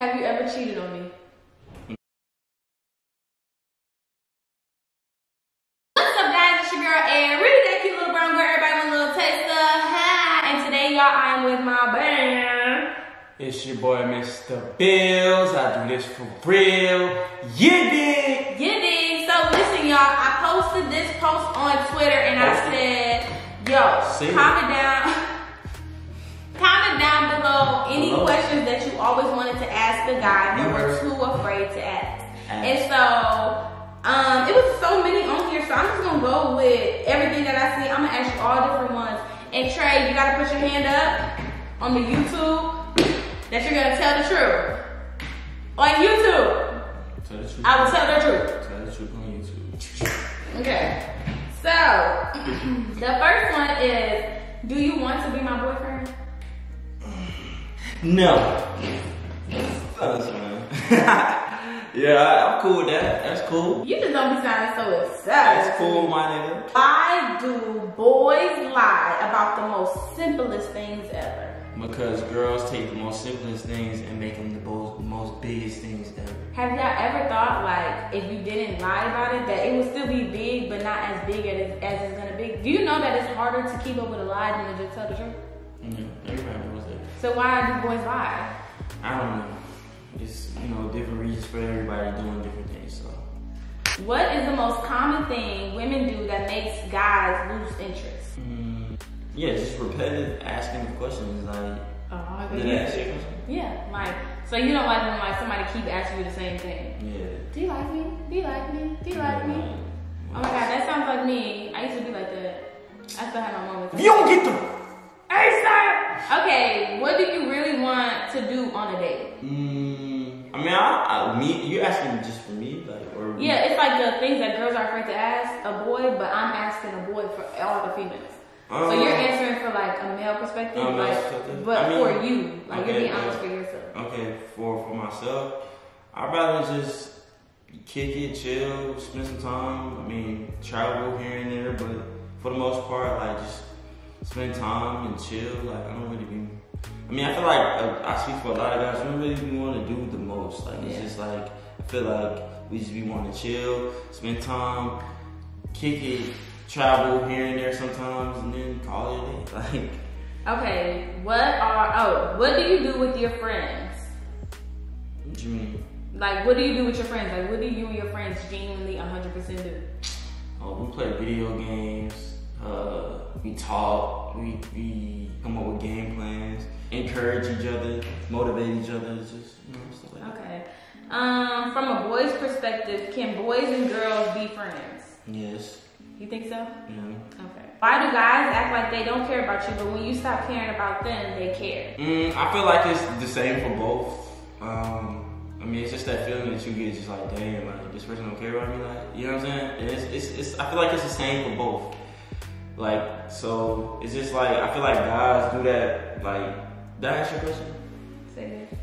Have you ever cheated on me? What's up, guys? It's your girl Airi, that cute little brown girl. Everybody want a little taster. Hi. And today, y'all, I'm with my band. It's your boy, Mr. Bills. I do this for real. You dig? You dig? So listen, y'all. I posted this post on Twitter, and I said, "Yo, See? comment down." Below any Below. questions that you always wanted to ask a guy You were too afraid to ask. Ask. And so, um, it was so many on here, so I'm just gonna go with everything that I see. I'm gonna ask you all different ones. And Tray, you gotta put your hand up on the YouTube that you're gonna tell the truth. On YouTube, Tell the truth. I will tell the truth. Tell the truth on YouTube. Okay. So, the first one is, do you want to be my boyfriend? No. Fellas, man. yeah, I'm cool with that. That's cool. You just don't be sounding so excited. That's cool, my nigga. Why do boys lie about the most simplest things ever? Because girls take the most simplest things and make them the most, most biggest things ever. Have y'all ever thought like if you didn't lie about it that it would still be big but not as big as, as it's gonna be? Do you know that it's harder to keep up with a lie than to just tell the truth? Yeah, everybody knows that. So why do boys lie? I don't know. It's, you know, different reasons for everybody doing different things, so. What is the most common thing women do that makes guys lose interest? Mm, yeah, just repetitive asking of questions. Like, Oh, did I ask you a? Yeah, like so you don't like when like somebody keep asking you the same thing. Yeah. Do you like me? Do you like me? Do you like me? Oh my god, that sounds like me. I used to be like that. I still have my moments. If you don't get them. Okay, what do you really want to do on a date? Mm, I mean, I, I, me, you asking just for me, like, or Yeah, it's like the things that girls are afraid to ask a boy, but I'm asking a boy for all the females. so you're Uh, answering for like a male perspective, male like, but I mean, for you, like you're okay, being honest for yourself. Okay, for for myself, I'd rather just kick it, chill, spend some time. I mean, travel here and there, but for the most part, like just spend time and chill. Like I don't really be. I mean, I feel like uh, I speak for a lot of guys. We don't really want to do the most. Like it's Yeah. just like I feel like we just be want to chill, spend time, kick it, travel here and there sometimes, and then call it a day. Like, Okay, what are oh, what do you do with your friends? what you mean? Like, what do you do with your friends? Like, what do you and your friends genuinely 100% do? Oh, we play video games. Uh, we talk. We, we come up with game plans. Encourage each other. Motivate each other. Just you know stuff like that. Okay. Um, from a boy's perspective, can boys and girls be friends? Yes. You think so? Yeah. Okay. Why do guys act like they don't care about you, but when you stop caring about them, they care? Mm, I feel like it's the same for both. Um, I mean, it's just that feeling that you get, just like, damn, like this person don't care about me, like, you know what I'm saying? And it's, it's, it's, I feel like it's the same for both. Like, so it's just like I feel like guys do that. Like, did I ask you a question? Say it.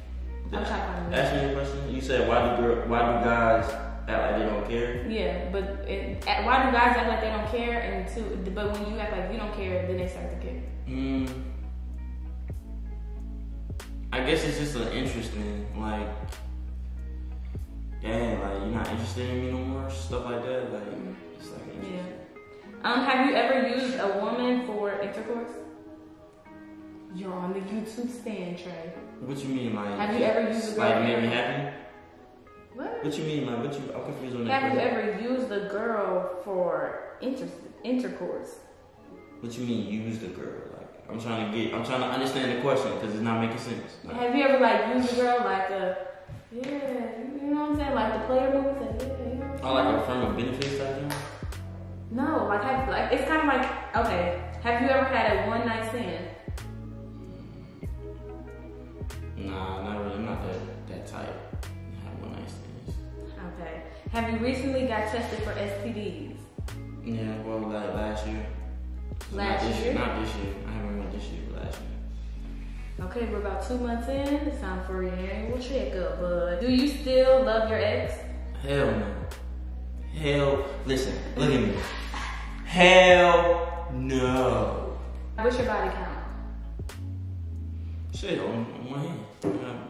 I'm trying to Ask me a question. You said why do girl, why do guys act like they don't care? Yeah, but it, at- why do guys act like they don't care? And two, but when you act like you don't care, then they start to care. Mm, I guess it's just an interesting like, dang, like you're not interested in me no more, stuff like that. Like it's like Yeah. Interest. Um, have you ever used a woman for intercourse? You're on the YouTube stand, Tray. What you mean, like? Have you ever used a girl like for make me happy? What? What you mean, like what you? I'm confused on that. Have you ever used a girl for inter- intercourse? What you mean use the girl? Like I'm trying to get, I'm trying to understand the question because it's not making sense. Like, Have you ever like used a girl like a yeah, you know what I'm saying, like the player moves? Like, yeah, you know. Oh, I'm like a firm of benefits type thing? No, like have like it's kind of like okay. Have you ever had a one night stand? Nah, not really. I'm not that that type. I have one night stands. Okay. Have you recently got tested for STDs? Yeah, well, like last year. Last not this year? Not this year. I haven't went this year, but last year. Okay, we're about two months in. It's time for your annual checkup, bud. Do you still love your ex? Hell no. Hell, listen, look at me. Hell no. What's your body count? Shit, on, on one hand.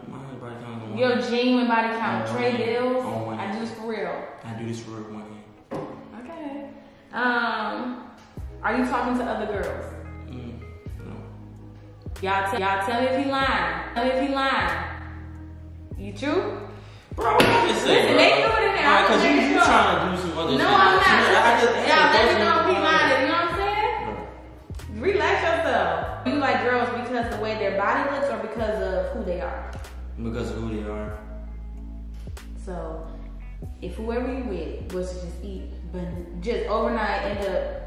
My body count on one Your genuine body count. On Tray one. Bills. On one I do this for real. I do this for real one hand. Okay. Um, are you talking to other girls? Mm, no. Y'all, t- y'all tell me if he lying. Tell me if he lying. You true? Bro, what I just say, Listen, bro? they do it in there. I'm you, trying to do some other No, shit. I'm not. I just, Y'all let me know just- lying. You know what I'm saying? Relax yourself. Do you like girls because the way their body looks or because of who they are? Because of who they are. So, if whoever you with was to just eat, but just overnight end up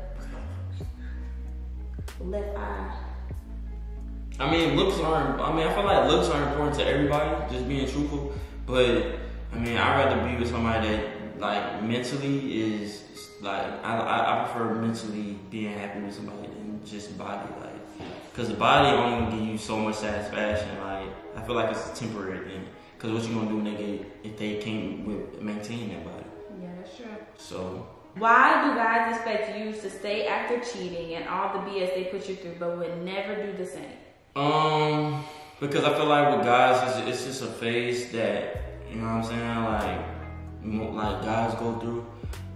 left eye. I mean, looks aren't. I mean, I feel like looks are important to everybody. Just being truthful, but I mean, I'd rather be with somebody that like mentally is like I, I, I prefer mentally being happy with somebody than just body like because the body only give you so much satisfaction. Like I feel like it's a temporary thing. Because what you gonna do when they get if they can't with, maintain that body? Yeah, that's true. So Why do guys expect you to stay after cheating and all the BS they put you through, but would never do the same? Um, because I feel like with guys, it's, just a phase that you know what I'm saying. Like, like guys go through,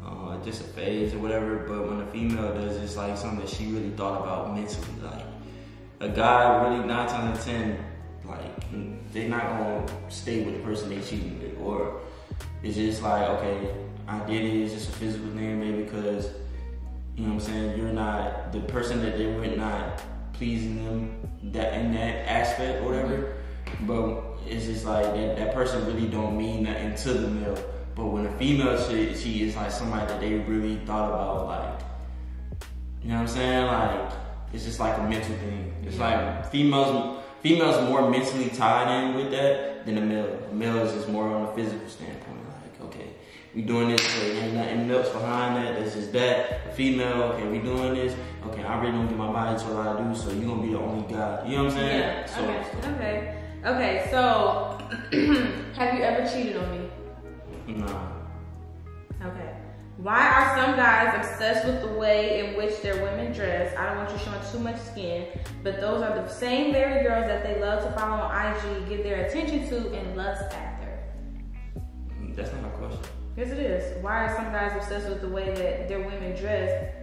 uh, just a phase or whatever. But when a female does, it's like something that she really thought about mentally. Like, a guy really nine times out of ten, like they're not gonna stay with the person they cheating with, or it's just like okay, I did it. It's just a physical thing, maybe because you know what I'm saying. You're not the person that they were not pleasing them that in that aspect or whatever. But it's just like that, that person really don't mean nothing to the male. But when a female she, she is like somebody that they really thought about like you know what I'm saying? Like it's just like a mental thing. It's like females females more mentally tied in with that than the male. The male is just more on a physical standpoint. Like, we doing this, so ain't nothing else behind that. That's just that. A female, okay, we doing this. Okay, I really don't get my body to what I do, so you're gonna be the only guy. You know what I'm saying? Yeah. So, okay. Okay. Okay. So, have you ever cheated on me? nah. Okay. Why are some guys obsessed with the way in which their women dress? I don't want you showing too much skin, but those are the same very girls that they love to follow on IG, give their attention to, and lust after. That's not my question. Yes, it is. Why are some guys obsessed with the way that their women dress?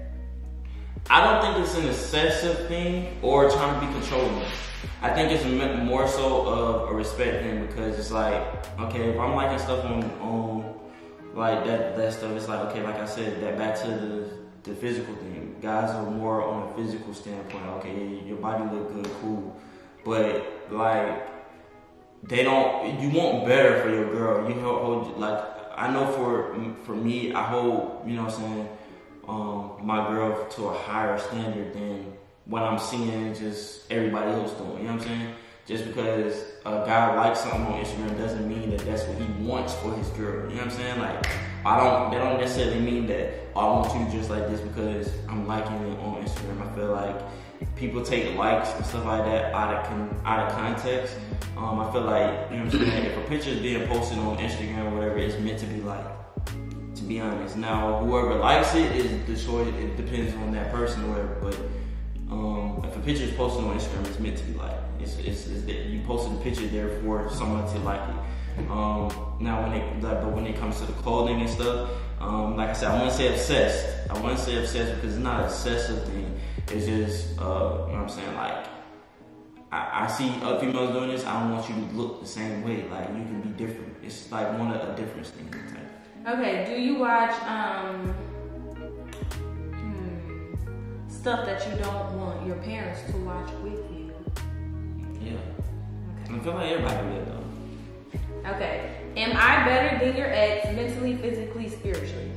I don't think it's an excessive thing or trying to be controlling. I think it's more so of a respect thing because it's like, okay, if I'm liking stuff on, on like that that stuff, it's like, okay, like I said, that back to the the physical thing. Guys are more on a physical standpoint. Okay, your body look good, cool, but like they don't. You want better for your girl. You hold, like I know for for me, I hold. You know what I'm saying um, my girl to a higher standard than what I'm seeing just everybody else doing. You know what I'm saying? Just because a guy likes something on Instagram doesn't mean that that's what he wants for his girl. You know what I'm saying? Like, I don't, they don't necessarily mean that oh, I want you just like this because I'm liking it on Instagram. I feel like people take likes and stuff like that out of con- out of context. Um, I feel like you know what I'm saying. if a picture is being posted on Instagram or whatever, it's meant to be liked to be honest. Now, whoever likes it is the choice. It depends on that person or whatever. But um, if a picture is posted on Instagram, it's meant to be liked. It's, it's, it's you posted a picture there for someone to like. Um, now, when it like, but when it comes to the clothing and stuff, um, like I said, I wouldn't say obsessed. I wouldn't say obsessed because it's not an obsessive thing. It's just, uh, you know what I'm saying, like. I, I see other females doing this. I don't want you to look the same way. Like you can be different. It's like one of a difference thing. Okay, do you watch um hmm, stuff that you don't want your parents to watch with you? Yeah. Okay. I feel like everybody will though. Okay. Am I better than your ex mentally, physically, spiritually?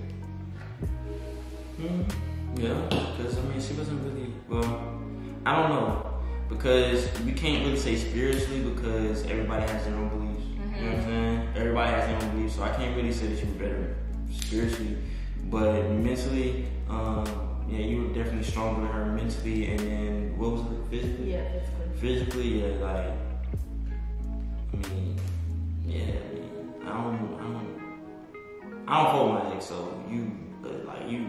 Mm, yeah, because I mean, she wasn't really. Well, I don't know because we can't really say spiritually because everybody has their own beliefs. You know what I'm saying? Everybody has their own beliefs, so I can't really say that you were better spiritually, but mentally, um, yeah, you were definitely stronger than her mentally, and then what was it physically? Yeah, physically. Physically, yeah, like I don't hold my ex, so you, but like you.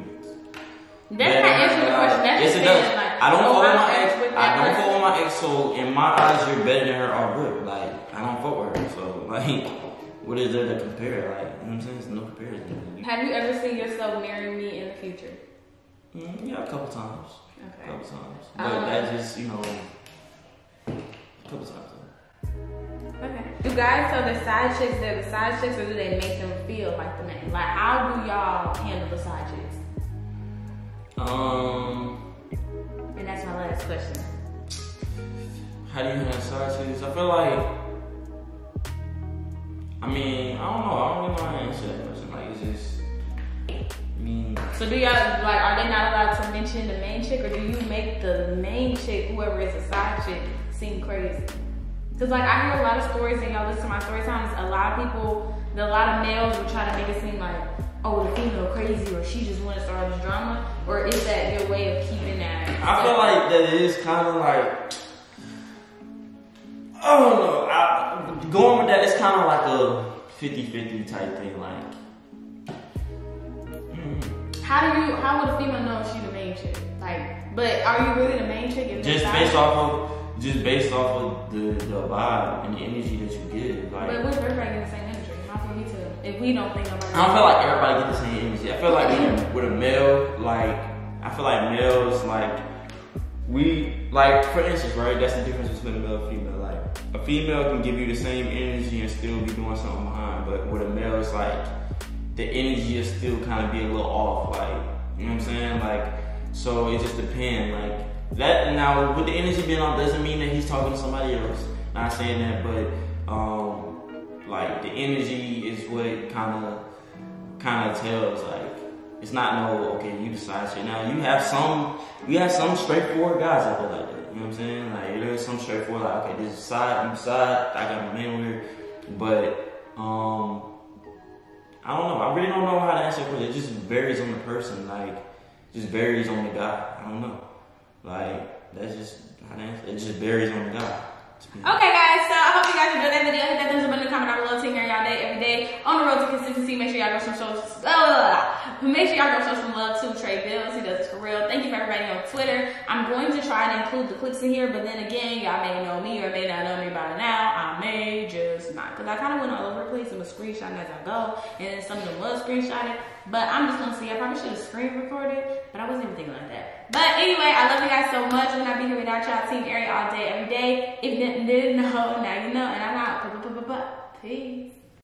That's not answering the question. That's yes, it does. like, I don't follow my ex. with I don't follow my ex. So in my eyes, you're better than her or good. Like I don't fuck with her. So like, what is there to compare? Like, you know what I'm saying? There's no comparison. Have you ever seen yourself marrying me in the future? Mm, yeah, a couple times. A Okay. couple times. But Um, that just, you know, a couple times. Okay. Do guys tell the side chicks they're the side chicks, or do they make them feel like the man? Like, how do y'all handle the side chicks? Um, And that's my last question. how do you handle side chicks? I feel like, I mean, I don't know. I don't really know how to answer that question. Like, it's just, I mean, So do y'all like? Are they not allowed to mention the main chick, or do you make the main chick, whoever is a side chick, seem crazy? Cause like I hear a lot of stories, and y'all listen to my story times. A lot of people, a lot of males will try to make it seem like, oh, the female crazy, or she just want to start this drama, or is that your way of keeping that? I feel like that is kind of like, I don't know. I, going with that, it's kind of like a 50-50 type thing. Like, mm, How do you? How would a female know if she the main chick? Like, but are you really the main chick? just based off of, just based off of the, the vibe and the energy that you give. Like, But what if everybody get the same energy? How can we tell if we don't think nobody? I don't feel like everybody get the same energy. I feel like with a, with a male, like I feel like males, like we, like for instance, right? That's the difference between a male and female. Like a female can give you the same energy and still be doing something behind, but with a male, it's like the energy is still kind of be a little off. Like you know what I'm saying? Like so it just depends. Like that now with the energy being off doesn't mean that he's talking to somebody else. Not saying that, but um like the energy is what kind of kind of tells like it's not no okay you decide shit. Now you have some you have some straightforward guys out there like that you know what I'm saying? Like there's some straightforward like okay this is side I'm side I got my man over here but um I don't know I really don't know how to answer it because it just varies on the person like just varies on the guy I don't know like that's just how it just varies on the guy Okay, guys, so I hope you guys enjoyed that video. Hit that thumbs up button, comment down below, taking care y'all day every day. On the road to consistency, make sure y'all go some show. Uh, make sure y'all go show some love to Tray Bills. He does this for real. Thank you for everybody on Twitter. I'm going to try to include the clips in here, but then again, y'all may know me or may not know me by now. I may just not, because I kind of went all over the place was screenshotting as I go, and then some of them was screenshotted. But I'm just gonna see. I probably should have screen recorded, but I wasn't even thinking like that. But anyway, I love you guys so much. Would not be here without y'all. Team Airi all day, every day. If you didn't know, now you know. And I'm out. Peace.